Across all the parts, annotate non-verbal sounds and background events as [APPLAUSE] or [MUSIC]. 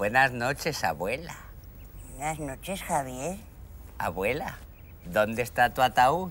Buenas noches, abuela. Buenas noches, Javier. Abuela, ¿dónde está tu ataúd?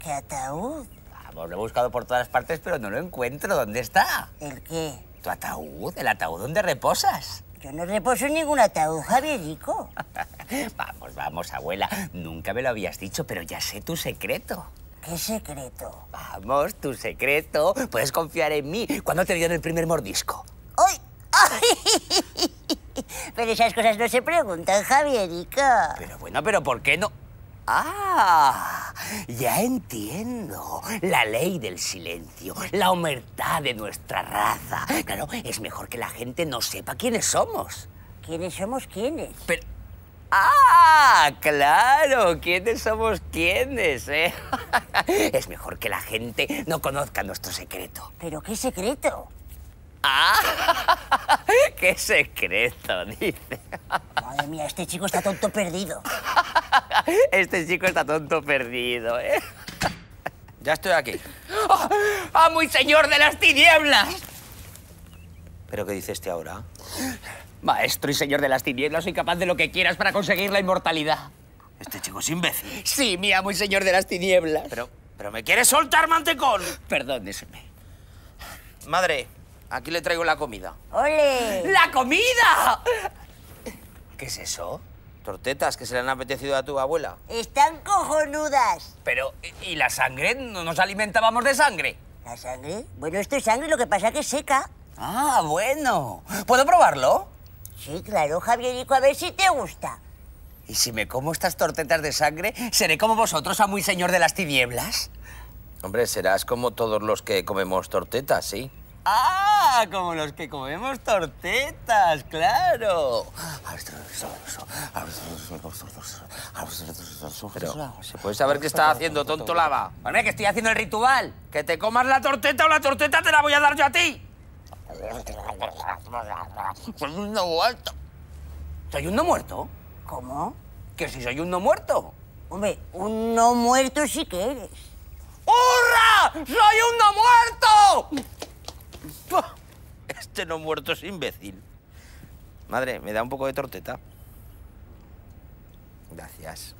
¿Qué ataúd? Vamos, lo he buscado por todas partes, pero no lo encuentro. ¿Dónde está? ¿El qué? ¿Tu ataúd? ¿El ataúd donde reposas? Yo no reposo en ningún ataúd, Javierico. [LAUGHS] vamos, vamos, abuela. Nunca me lo habías dicho, pero ya sé tu secreto. ¿Qué secreto? Vamos, tu secreto. Puedes confiar en mí. ¿Cuándo te dieron el primer mordisco? ¡Ay! ¡Ay! [LAUGHS] [LAUGHS] Pero esas cosas no se preguntan, Javierico. Pero bueno, pero ¿por qué no? Ah, ya entiendo. La ley del silencio, la humertad de nuestra raza. Claro, es mejor que la gente no sepa quiénes somos. ¿Quiénes somos quiénes? Pero... ¡Ah! ¡Claro! ¿Quiénes somos quiénes, eh? [LAUGHS] es mejor que la gente no conozca nuestro secreto. ¿Pero qué secreto? ¡Ah! [LAUGHS] ¡Qué secreto! Dice. Madre mía, este chico está tonto perdido. [LAUGHS] Este chico está tonto perdido, ¿eh? Ya estoy aquí. ¡Ah, ¡Ah, muy señor de las tinieblas! ¿Pero qué dice este ahora? Maestro y señor de las tinieblas, soy capaz de lo que quieras para conseguir la inmortalidad. Este chico es imbécil. Sí, mi amo y señor de las tinieblas. Pero, pero ¿me quieres soltar, mantecón? Perdóneseme. Madre, aquí le traigo la comida. ¡Ole! ¡La comida! ¿Qué es eso? Tortetas que se le han apetecido a tu abuela. Están cojonudas. Pero, ¿y la sangre? ¿No nos alimentábamos de sangre? ¿La sangre? Bueno, esto es sangre, lo que pasa que es seca. Ah, bueno. ¿Puedo probarlo? Sí, claro, Javierico, a ver si te gusta. ¿Y si me como estas tortetas de sangre, seré como vosotros, amo y señor de las tinieblas? Hombre, serás como todos los que comemos tortetas, ¿sí? ¡Ah! Como los que comemos tortetas, claro. Pero, ¿se puede saber qué está haciendo, tonto lava? Hombre, que estoy haciendo el ritual. ¿Que te comas la torteta o la torteta te la voy a dar yo a ti? Soy un no muerto. ¿Soy un no muerto? ¿Cómo? Que si soy un no muerto. Hombre, un no muerto sí que eres. ¡Hurra! ¡Soy un no muerto! Este no muerto es imbécil. Madre, ¿me da un poco de torteta? Gracias.